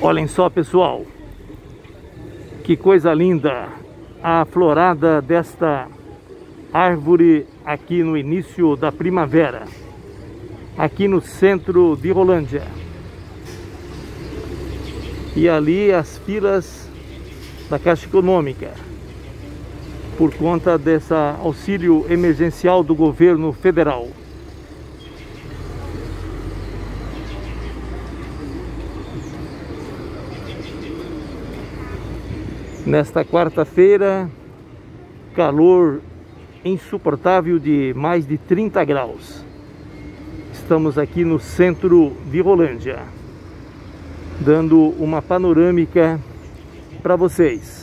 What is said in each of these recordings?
Olhem só, pessoal. Que coisa linda a florada desta árvore aqui no início da primavera. Aqui no centro de Rolândia. E ali as filas da Caixa Econômica. Por conta desse auxílio emergencial do governo federal. Nesta quarta-feira, calor insuportável de mais de 30 graus. Estamos aqui no centro de Rolândia, dando uma panorâmica para vocês.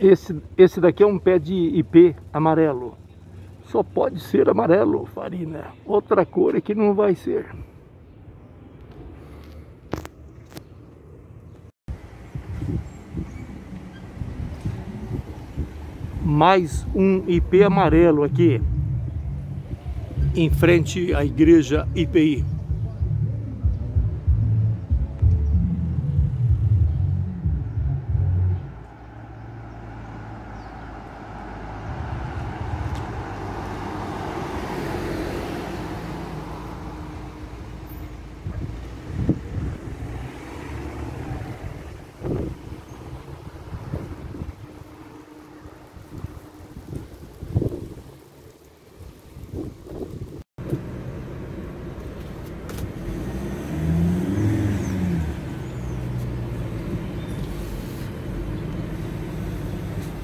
Esse, esse daqui é um pé de IP amarelo. Só pode ser amarelo, Farina. Outra cor é que não vai ser. Mais um IP amarelo aqui. Em frente à igreja IPI.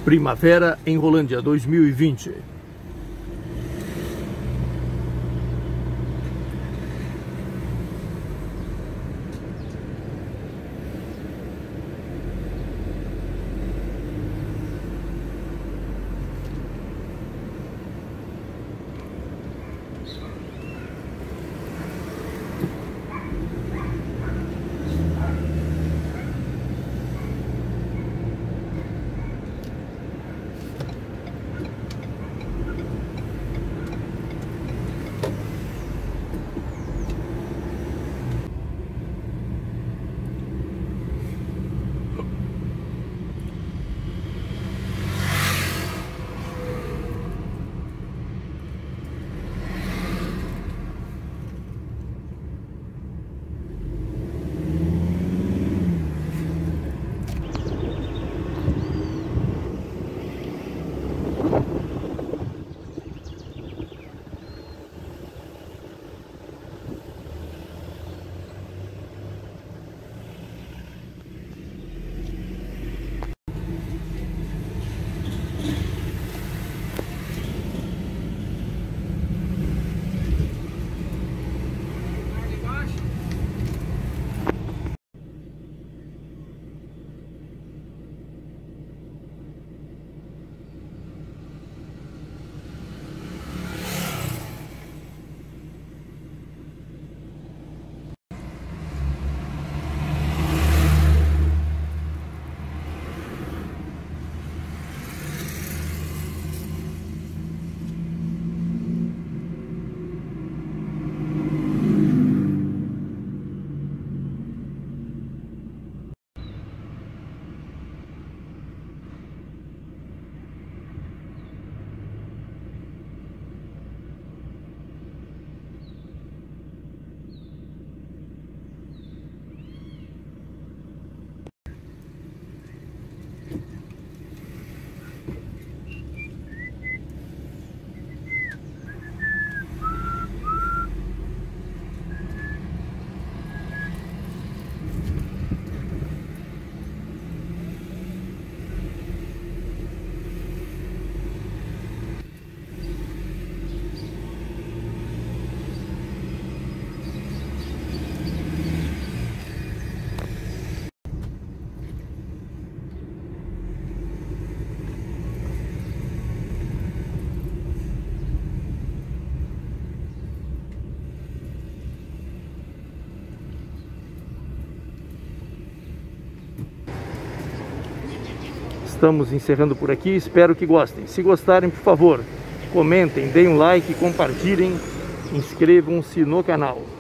Primavera em Rolândia 2020. Estamos encerrando por aqui. Espero que gostem. Se gostarem, por favor, comentem, deem um like, compartilhem, inscrevam-se no canal.